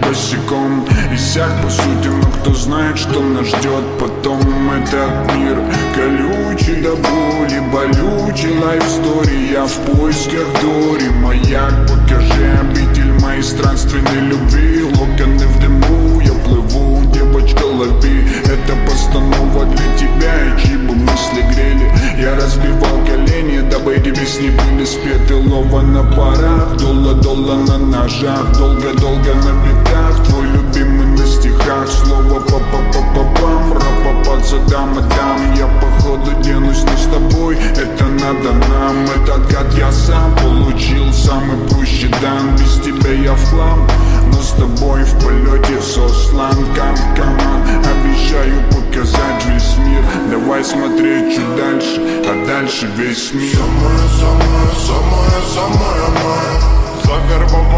босиком. Иссяк по сути, но кто знает, что нас ждет потом. Этот мир колючий до боли, болючий лайф стори Я в поисках Дори, маяк, покажи обитель моей странственной любви. Локоны в дыму, я плыву, девочка лови. Это постанова для тебя, и чьи бы мысли грели. Я разбивал колени, дабы эти песни были спеты. Лова на парах, долла-долла на ножах. Долго-долго на битах, Слово па-па-па-па-пам, ра-па-па задам и дам Я походу денусь не с тобой, это надо нам. Этот гад я сам получил, самый прущий дан. Без тебя я в хлам, но с тобой в полете сослан. Кам, каман, обещаю показать весь мир. Давай смотреть чуть дальше, а дальше весь мир. Самая, самая, самая, самая моя Завербован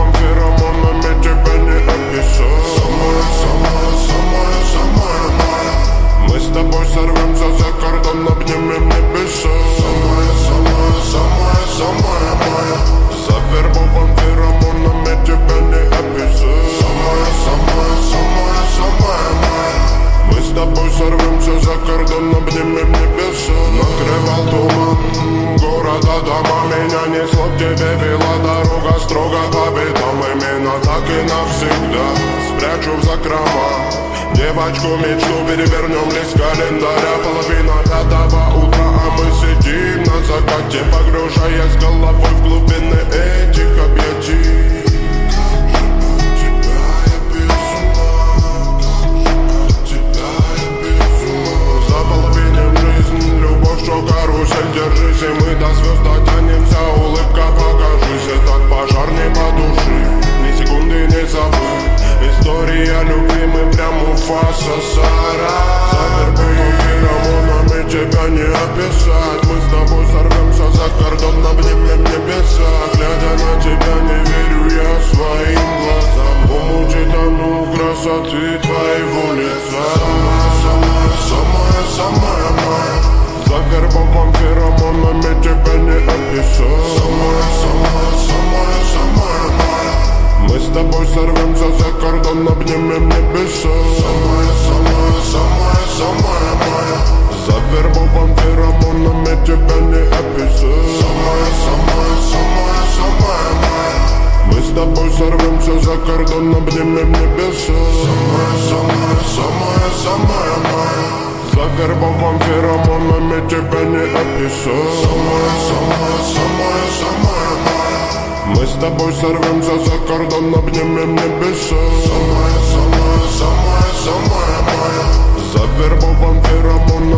спрячу в закрома Девочку мечту перевернем лист календаря. Половина пятого утра, а мы сидим на закате Погружаясь головой в глубины фаса Сара Завербуем феромонами, тебя не описать Мы с тобой сорвемся за кордон, обнимем небеса Глядя на тебя, не кордон, обнимем небеса Самая, самая, самая, самая моя Завербован феромонами, тебя не описать Самая, самая, самая, самая моя Мы с тобой сорвемся за кордон, обнимем небеса Самая, самая, самая, самая моя Завербован феромонами,